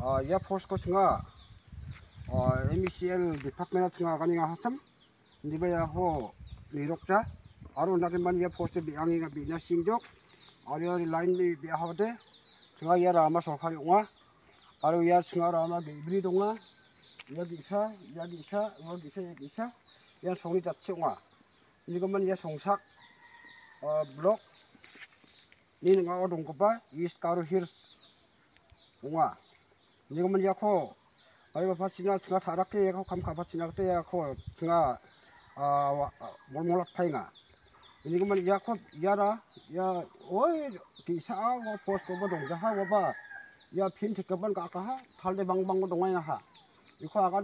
어, ya force ko singa 어, MECL department singa kani nga hasam ni ba ya ho ni rokja aro na man ya force bi angi nga bi na singjok aro ya line bi bi ha de singa ya rama sokari nga aro ya singa rama bi bri donga ya bi sa ya bi sa ya bi sa ya bi sa ya songi jatse nga 이것만 이제 송삭 어 블록 니는 거 어떤 거봐 이스카로 히르스 공화 이거만 야코 아이고 바치나 증아 타락게 야코 감카 바치나 그때 야코 증아 아 몰몰라 파잉아 이거만 야코 야라 야 오이 기사하고 포스트 뭐 동자하고 봐야 핀트 거번 까까 탈대 방방고 동아야 하 이거 아가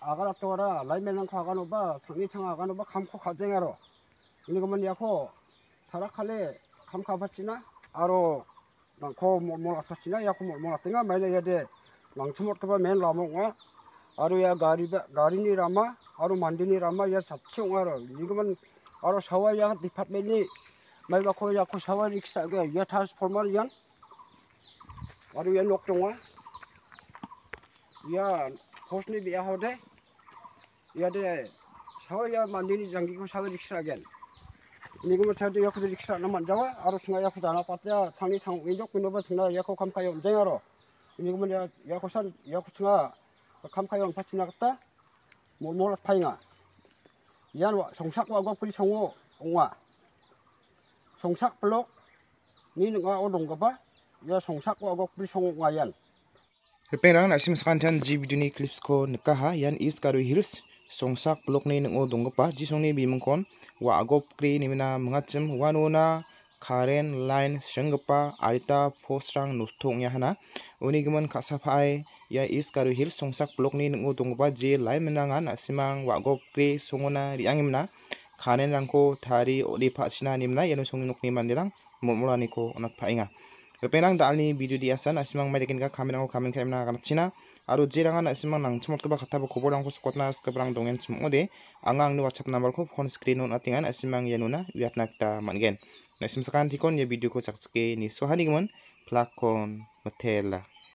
아가라 또라 라이면은 가가노 봐 상리창 아가노 봐 감코 가쟁하러 이거만 야코 타락할래 감카 바치나 아로 ko mola sasina ya ko mola tenga maila ya de lang chumot ka ba men lamo nga aro ya gari ba gari ni rama aro mandi ni rama ya satchi nga ro nigaman aro sawa ya department ni mai ba ko ya ko sawa riksa ga ya transformer yan aro ya nok tonga ya post ni biya hode ya de sawa ya mandi ni jangi ko sawa riksa again 니그만 차도 야쿠도 릭사 나만 자와 아로 승아 야쿠도 안 아팠자 창리 창 왼쪽 근로바 승나 야쿠 감카요 언쟁하러 니그만 야 야쿠산 야쿠 승아 감카요 파치 나갔다 뭐 몰라 파잉아 이안 송삭과 거 뿌리 송오 옹아 송삭 블록 니는 거 오동 거봐 야 송삭과 거 뿌리 송오 얀 Repengrang nasim sakantan ji biduni clips ko nikaha yan is karu hills songsak blok ni nengo dongpa ji songni bimengkon wa agop kri nimina mengacem wanona karen line senggapa arita nostong ya hana. Uni geman kasapai ya is karu hills songsak blok ni nengo dongpa ji lai menangan nasimang wa agop kri songona riangimna karen rangko tari odi pasina nimna yano songni nokni mandirang momolani ko onak painga Repenang dalni video di asan asimang maidekin ka kamen ako kamen kamen na kanachina aro jirangan asimang nang chumot keba katabu kuborang ko sukotna skebrang dongen chumode anga angni whatsapp number ko phone screen on atingan asimang yanuna wiatna kita nasim sakan tikon ye video ko sakske ni sohani gemon plakon matela